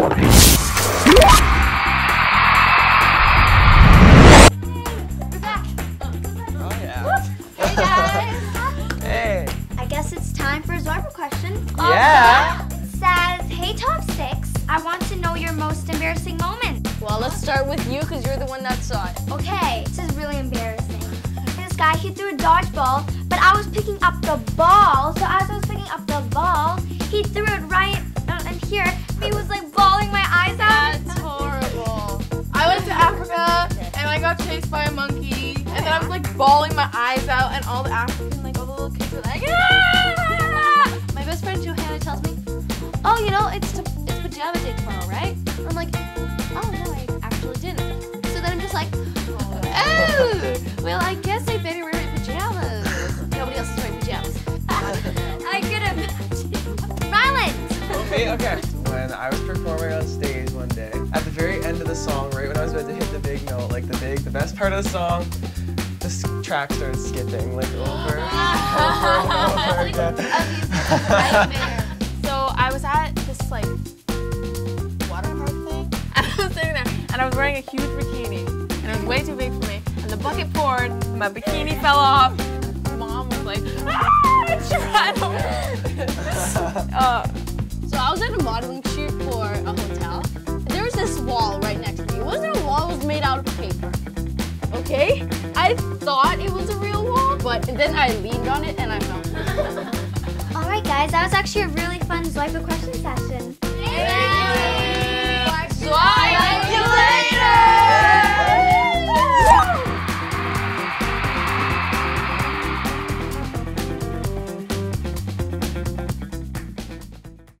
Hey guys. Hey. I guess it's time for a Zwipe-a question. Yeah. Says, Hey Top Six, I want to know your most embarrassing moment. Well, let's start with you because you're the one that saw it. Okay, this is really embarrassing. This guy, he threw a dodgeball, but I was picking up the ball. So I was got chased by a monkey and then I was like bawling my eyes out and all the African like all the little kids were like ah! My best friend Johanna tells me, "Oh, you know, it's t- it's pajama day tomorrow, right?" I'm like, "Oh no, I actually didn't." So then I'm just like, "Oh, well, I guess I better wear my pajamas." Nobody else is wearing pajamas. I could imagine. Ryland! Okay, okay. When I was performing the very end of the song, right when I was about to hit the big note, like the big, the best part of the song, this track started skipping, like over, over and over again. So I was at this like water park thing and I was sitting there and I was wearing a huge bikini and it was way too big for me and the bucket poured, and my bikini fell off. My mom was like, ah! and she ran over. uh, So I was at a modeling but then I leaned on it and I fell. Alright guys, that was actually a really fun Zwipe-a question session.